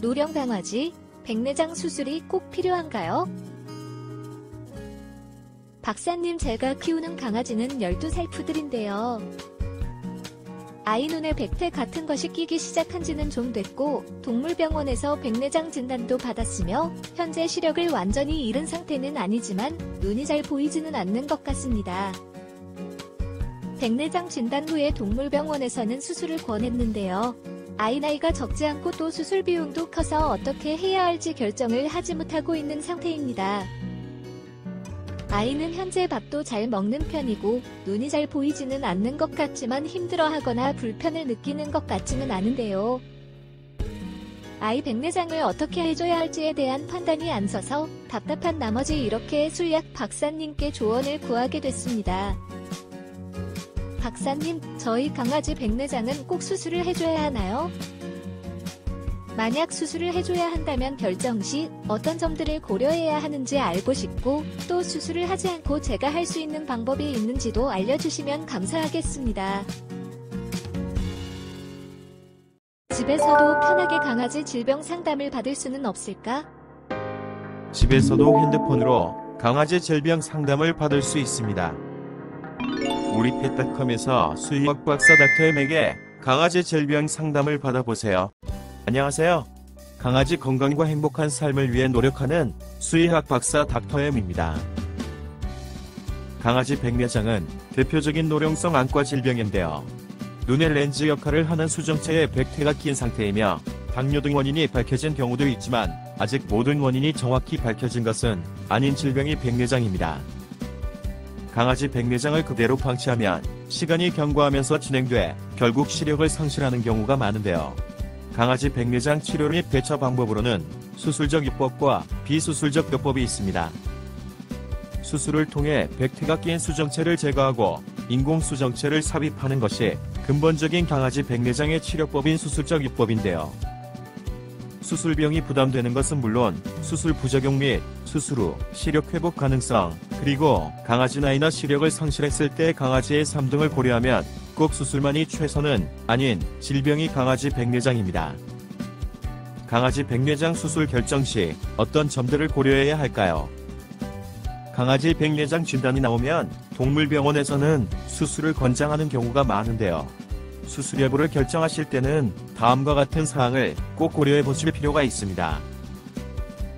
노령 강아지, 백내장 수술이 꼭 필요한가요? 박사님 제가 키우는 강아지는 12살 푸들인데요. 아이 눈에 백태 같은 것이 끼기 시작한 지는 좀 됐고 동물병원에서 백내장 진단도 받았으며 현재 시력을 완전히 잃은 상태는 아니지만 눈이 잘 보이지는 않는 것 같습니다. 백내장 진단 후에 동물병원에서는 수술을 권했는데요. 아이 나이가 적지 않고 또 수술 비용도 커서 어떻게 해야 할지 결정을 하지 못하고 있는 상태입니다. 아이는 현재 밥도 잘 먹는 편이고 눈이 잘 보이지는 않는 것 같지만 힘들어하거나 불편을 느끼는 것 같지는 않은데요. 아이 백내장을 어떻게 해줘야 할지에 대한 판단이 안 서서 답답한 나머지 이렇게 술약 박사님께 조언을 구하게 됐습니다. 박사님, 저희 강아지 백내장은 꼭 수술을 해줘야 하나요? 만약 수술을 해줘야 한다면 결정 시 어떤 점들을 고려해야 하는지 알고 싶고 또 수술을 하지 않고 제가 할 수 있는 방법이 있는지도 알려주시면 감사하겠습니다. 집에서도 편하게 강아지 질병 상담을 받을 수는 없을까? 집에서도 핸드폰으로 강아지 질병 상담을 받을 수 있습니다. 우리 펫닷컴에서 수의학 박사 닥터엠에게 강아지 질병 상담을 받아보세요. 안녕하세요. 강아지 건강과 행복한 삶을 위해 노력하는 수의학 박사 닥터엠입니다. 강아지 백내장은 대표적인 노령성 안과 질병인데요. 눈의 렌즈 역할을 하는 수정체에 백태가 낀 상태이며 당뇨 등 원인이 밝혀진 경우도 있지만 아직 모든 원인이 정확히 밝혀진 것은 아닌 질병이 백내장입니다. 강아지 백내장을 그대로 방치하면 시간이 경과하면서 진행돼 결국 시력을 상실하는 경우가 많은데요. 강아지 백내장 치료 및 대처 방법으로는 수술적 요법과 비수술적 요법이 있습니다. 수술을 통해 백태가 낀 수정체를 제거하고 인공 수정체를 삽입하는 것이 근본적인 강아지 백내장의 치료법인 수술적 요법인데요. 수술비용이 부담되는 것은 물론 수술 부작용 및 수술 후 시력 회복 가능성 그리고 강아지 나이나 시력을 상실했을 때 강아지의 삶 등을 고려하면 꼭 수술만이 최선은 아닌 질병이 강아지 백내장입니다. 강아지 백내장 수술 결정 시 어떤 점들을 고려해야 할까요? 강아지 백내장 진단이 나오면 동물병원에서는 수술을 권장하는 경우가 많은데요. 수술 여부를 결정하실 때는 다음과 같은 사항을 꼭 고려해 보실 필요가 있습니다.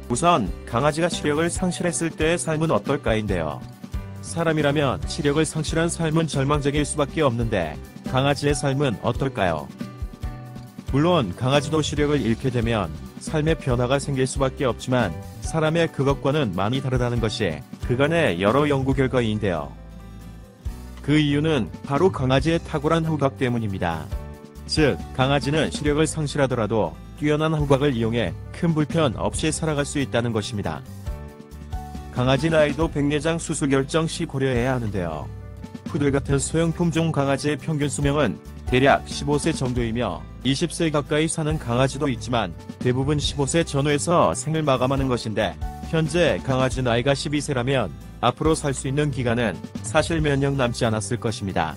우선 강아지가 시력을 상실했을 때의 삶은 어떨까인데요. 사람이라면 시력을 상실한 삶은 절망적일 수밖에 없는데 강아지의 삶은 어떨까요? 물론 강아지도 시력을 잃게 되면 삶의 변화가 생길 수밖에 없지만 사람의 그것과는 많이 다르다는 것이 그간의 여러 연구 결과인데요. 그 이유는 바로 강아지의 탁월한 후각 때문입니다. 즉, 강아지는 시력을 상실하더라도 뛰어난 후각을 이용해 큰 불편 없이 살아갈 수 있다는 것입니다. 강아지 나이도 백내장 수술 결정 시 고려해야 하는데요. 푸들 같은 소형품종 강아지의 평균 수명은 대략 15세 정도이며 20세 가까이 사는 강아지도 있지만 대부분 15세 전후에서 생을 마감하는 것인데 현재 강아지 나이가 12세라면 앞으로 살 수 있는 기간은 사실 몇 년 남지 않았을 것입니다.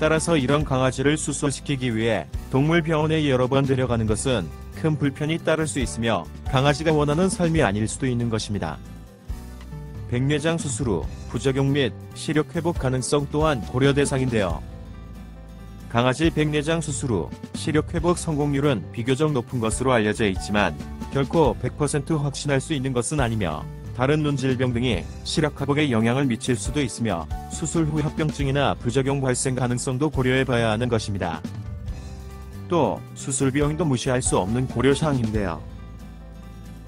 따라서 이런 강아지를 수술시키기 위해 동물병원에 여러 번 데려가는 것은 큰 불편이 따를 수 있으며 강아지가 원하는 삶이 아닐 수도 있는 것입니다. 백내장 수술 후 부작용 및 시력 회복 가능성 또한 고려 대상인데요. 강아지 백내장 수술 후 시력 회복 성공률은 비교적 높은 것으로 알려져 있지만 결코 100% 확신할 수 있는 것은 아니며 다른 눈 질병 등이 시력 회복에 영향을 미칠 수도 있으며 수술 후 합병증이나 부작용 발생 가능성도 고려해 봐야 하는 것입니다. 또 수술 비용도 무시할 수 없는 고려사항인데요.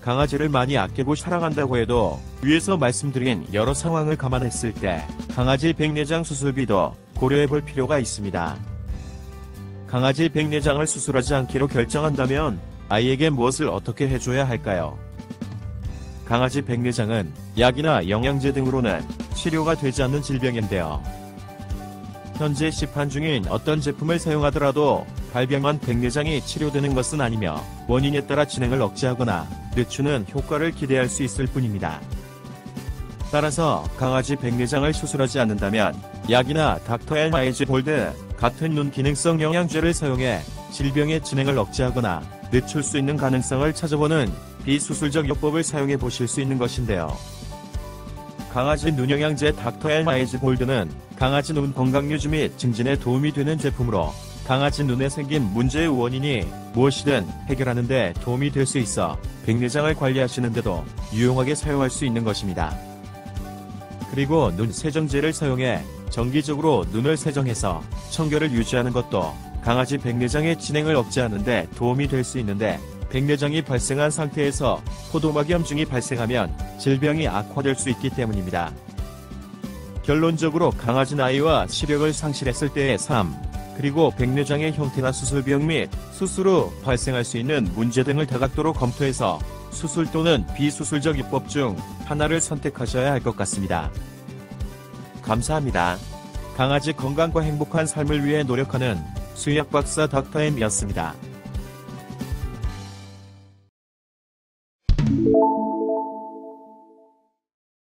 강아지를 많이 아끼고 사랑한다고 해도 위에서 말씀드린 여러 상황을 감안했을 때 강아지 백내장 수술비도 고려해 볼 필요가 있습니다. 강아지 백내장을 수술하지 않기로 결정한다면 아이에게 무엇을 어떻게 해줘야 할까요? 강아지 백내장은 약이나 영양제 등으로는 치료가 되지 않는 질병인데요. 현재 시판 중인 어떤 제품을 사용하더라도 발병한 백내장이 치료되는 것은 아니며 원인에 따라 진행을 억제하거나 늦추는 효과를 기대할 수 있을 뿐입니다. 따라서 강아지 백내장을 수술하지 않는다면 약이나 닥터 엘마이즈 골드 같은 눈 기능성 영양제를 사용해 질병의 진행을 억제하거나 늦출 수 있는 가능성을 찾아보는 비수술적 요법을 사용해 보실 수 있는 것인데요. 강아지 눈영양제 닥터 엘마이즈 골드는 강아지 눈 건강 유지 및 증진에 도움이 되는 제품으로 강아지 눈에 생긴 문제의 원인이 무엇이든 해결하는 데 도움이 될 수 있어 백내장을 관리하시는데도 유용하게 사용할 수 있는 것입니다. 그리고 눈 세정제를 사용해 정기적으로 눈을 세정해서 청결을 유지하는 것도 강아지 백내장의 진행을 억제하는 데 도움이 될 수 있는데 백내장이 발생한 상태에서 포도막염증이 발생하면 질병이 악화될 수 있기 때문입니다. 결론적으로 강아지 나이와 시력을 상실했을 때의 삶, 그리고 백내장의 형태나 수술비용 및 수술 후 발생할 수 있는 문제 등을 다각도로 검토해서 수술 또는 비수술적 입법 중 하나를 선택하셔야 할 것 같습니다. 감사합니다. 강아지 건강과 행복한 삶을 위해 노력하는 수의학 박사 닥터 M이었습니다.